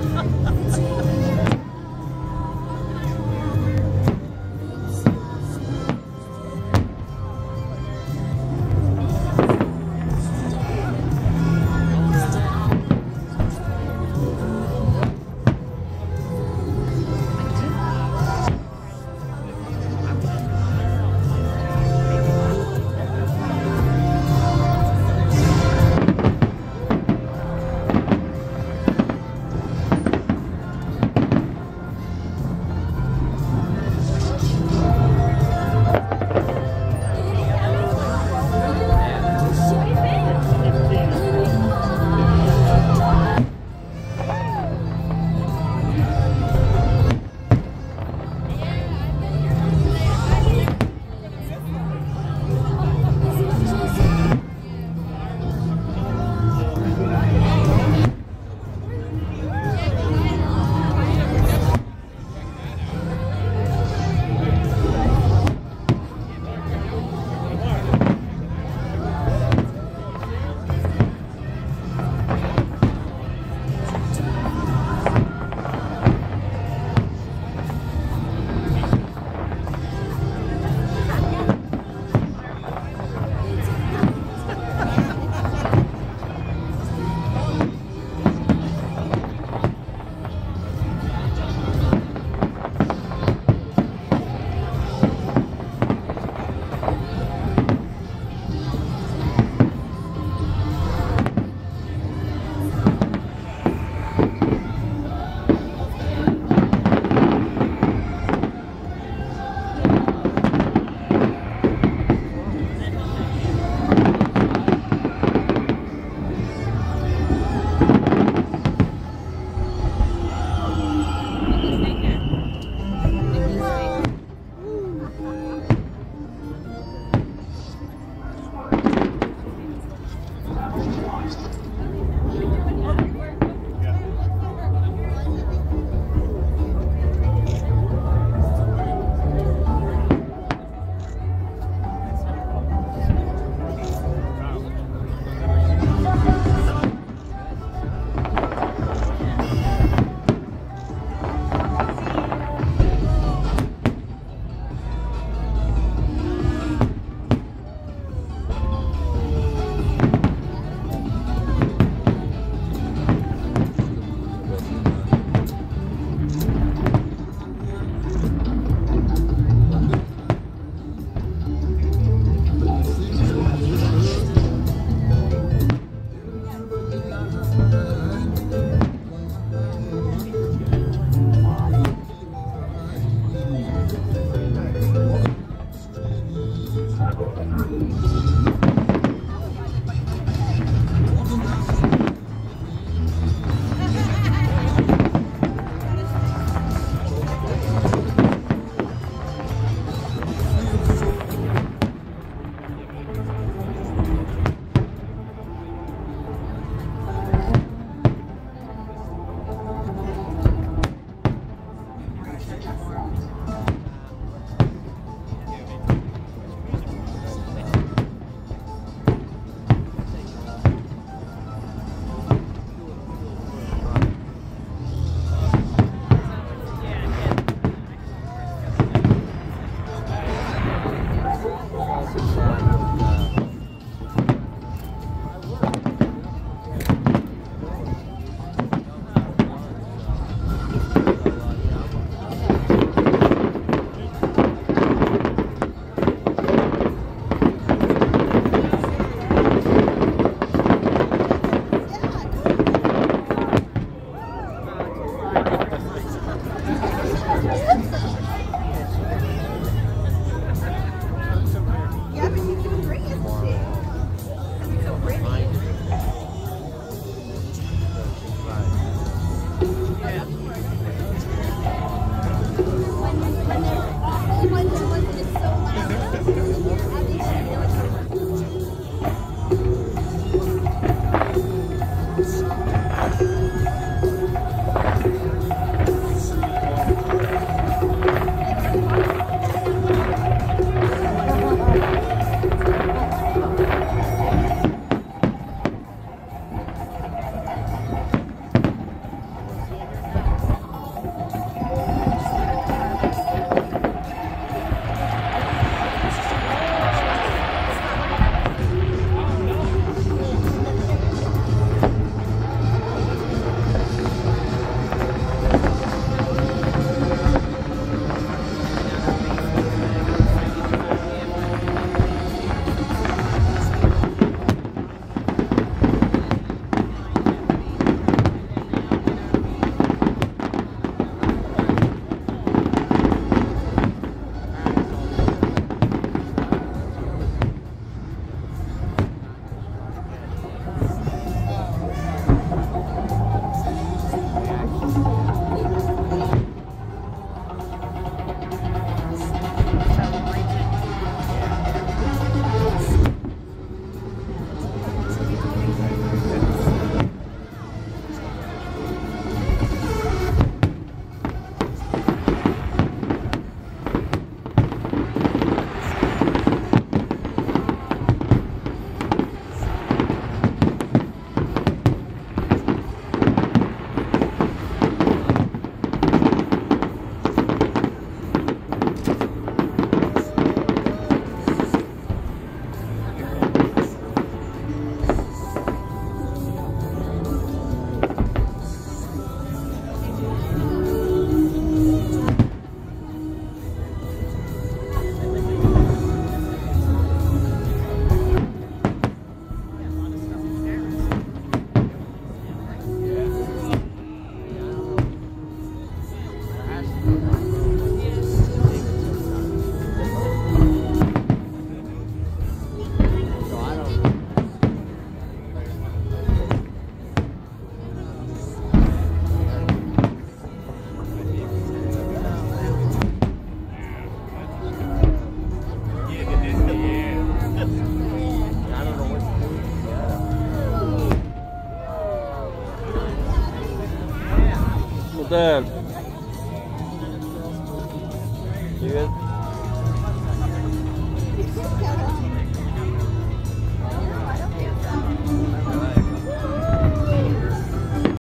Ha ha ha ha! Dad. You?